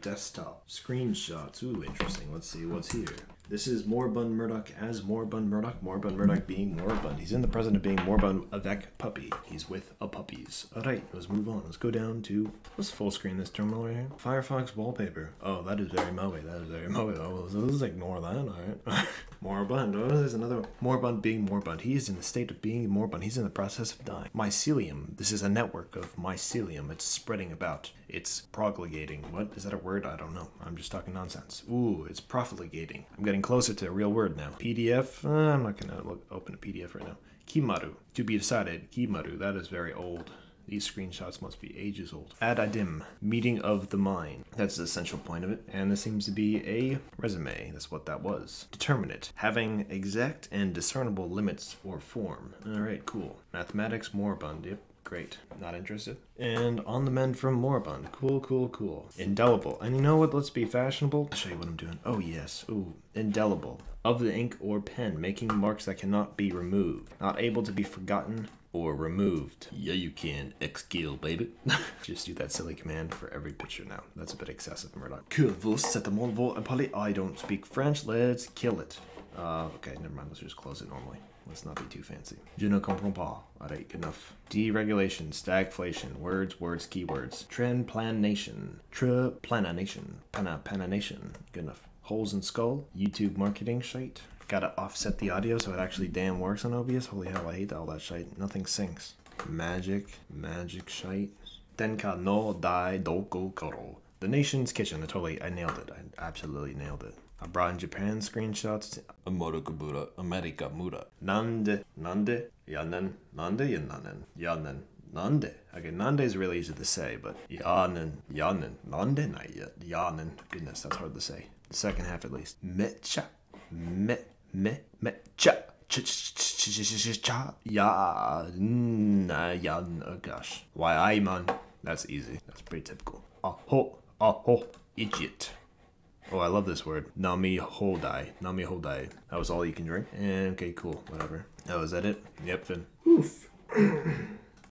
Desktop screenshots. Ooh, interesting. Let's see what's here. This is Moribund Murdoch as Moribund Murdoch. Moribund Murdoch being Moribund. He's in the present of being Moribund avec puppy. He's with a puppies. Alright, let's move on. Let's go down to let's full screen this terminal right here. Firefox wallpaper. Oh, that is very Moe. That is very Moe. Oh, let's ignore that. Alright. Moribund. Oh, there's another Moribund being Moribund. He is in the state of being Moribund. He's in the process of dying. Mycelium. This is a network of mycelium. It's spreading about. It's proglegating. What is that a word? I don't know. I'm just talking nonsense. Ooh, it's profligating. I'm getting closer to a real word now. PDF. Uh, I'm not gonna look, open a PDF right now. Kimaru. To be decided. Kimaru. That is very old. These screenshots must be ages old. Ad idem, meeting of the mind. That's the essential point of it. And this seems to be a resume. That's what that was. Determinate, having exact and discernible limits or form. All right, cool. Mathematics, Moribund. Yep. Great. Not interested. And on the mend from Moribund. Cool, cool, cool. Indelible. And you know what? Let's be fashionable. I'll show you what I'm doing. Oh, yes. Ooh. Indelible. Of the ink or pen, making marks that cannot be removed. Not able to be forgotten or removed. Yeah, you can. xkill, baby. Just do that silly command for every picture now. That's a bit excessive, Murdoch. Que vous c'est mon vol I don't speak French. Let's kill it. Uh, okay, never mind. Let's just close it normally. Let's not be too fancy. Je ne comprends pas. Alright, good enough. Deregulation, stagflation, words, words, keywords. Trend plan, nation. Planation, pana nation. Good enough. Holes in skull, YouTube marketing shite. Gotta offset the audio so it actually damn works on OBS. Holy hell, I hate all that shite. Nothing syncs. Magic, magic shite. Denka no dai doko koro. The Nation's Kitchen. I totally, I nailed it. I absolutely nailed it. I brought in Japan screenshots. Amoto Kabura, America Mura. Nande, nande, yanen, nande, yananen, yanen, nande. Okay, nande is really easy to say, but yanen, yanen, nande, na yanen. Goodness, that's hard to say. The second half at least. Mecha, me, me, mecha. Ya, na, yan, oh gosh. Why I man? That's easy. That's pretty typical. Aho, aho, idiot. Oh, I love this word. Nami Hodai. Nami Hodai. That was all you can drink? And okay, cool. Whatever. Oh, is that it? Yep, then. Oof.